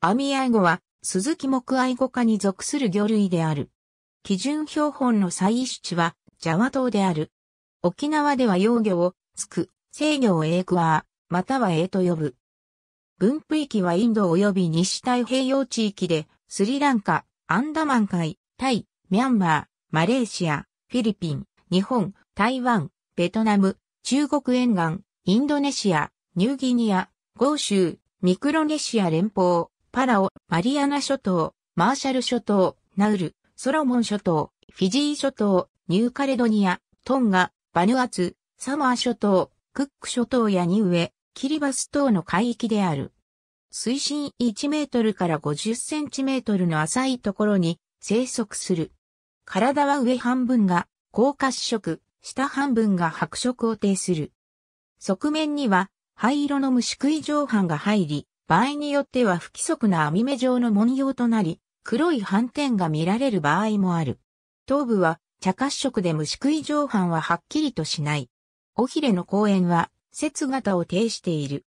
アミアイゴは、鈴木木愛語科に属する魚類である。基準標本の採取地は、ジャワ島である。沖縄では幼魚を、つく、制魚をエークワー、またはエーと呼ぶ。分布域はインド及び西太平洋地域で、スリランカ、アンダマン海、タイ、ミャンマー、マレーシア、フィリピン、日本、台湾、ベトナム、中国沿岸、インドネシア、ニューギニア、豪州、ミクロネシア連邦、パラオ、マリアナ諸島、マーシャル諸島、ナウル、ソロモン諸島、フィジー諸島、ニューカレドニア、トンガ、バヌアツ、サマー諸島、クック諸島やニウエ、キリバス島の海域である。水深1メートルから50センチメートルの浅いところに生息する。体は上半分が高褐色、下半分が白色を呈する。側面には灰色の虫食い上半が入り、場合によっては不規則な網目状の文様となり、黒い斑点が見られる場合もある。頭部は茶褐色で虫食い上半ははっきりとしない。尾ひれの公園は、節型を呈している。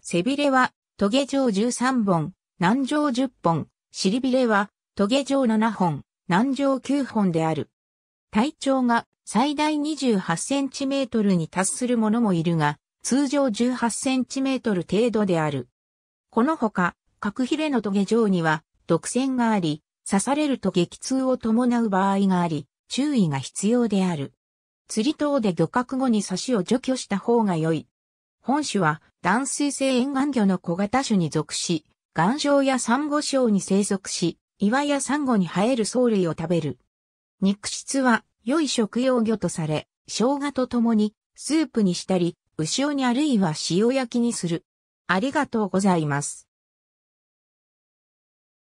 背びれは、トゲ状13本、南状10本、尻びれは、トゲ状7本、南状9本である。体長が最大28センチメートルに達するものもいるが、通常18センチメートル程度である。このほか、角ヒレのトゲ状には、毒腺があり、刺されると激痛を伴う場合があり、注意が必要である。釣り等で漁獲後に刺しを除去した方が良い。本種は断水性沿岸魚の小型種に属し、岩礁やサンゴ礁に生息し、岩やサンゴに生える藻類を食べる。肉質は良い食用魚とされ、生姜と共にスープにしたり、牛尾にあるいは塩焼きにする。ありがとうございます。